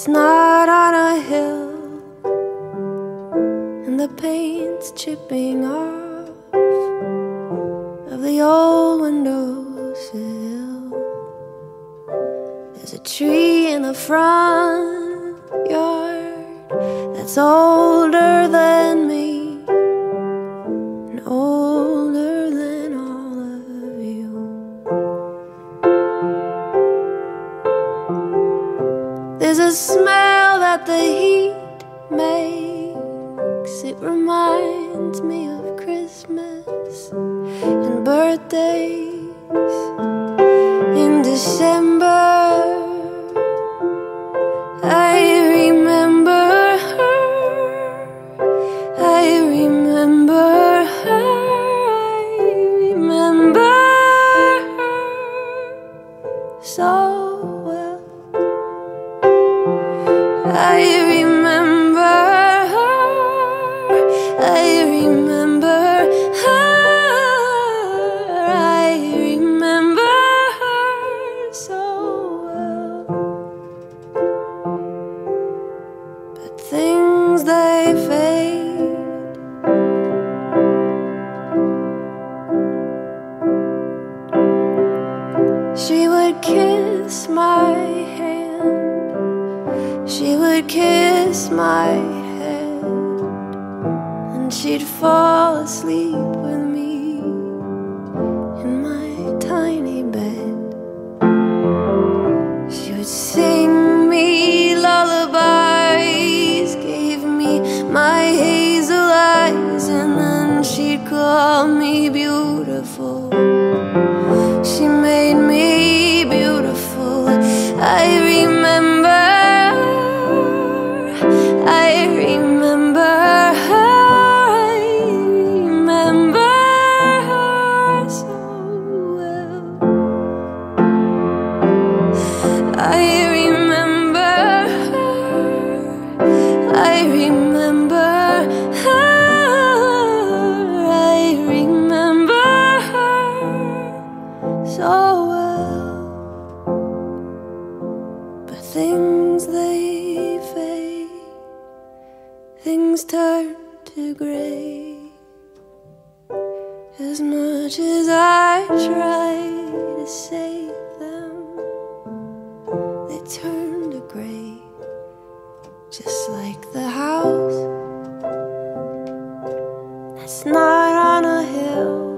It's not on a hill, and the paint's chipping off of the old windowsill. There's a tree in the front yard that's older than There's a smell that the heat makes. It reminds me of Christmas and birthdays in December. I remember her. I remember her. I remember her so. I remember her. I remember her. I remember her so well. But things they fade. She would kiss my hand. She would kiss my head. And she'd fall asleep with me in my tiny bed. She would sing me lullabies, gave me my hazel eyes, and then she'd call me beautiful. things they fade, things turn to grey. As much as I try to save them, they turn to grey, just like the house that's not on a hill.